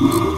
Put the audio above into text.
you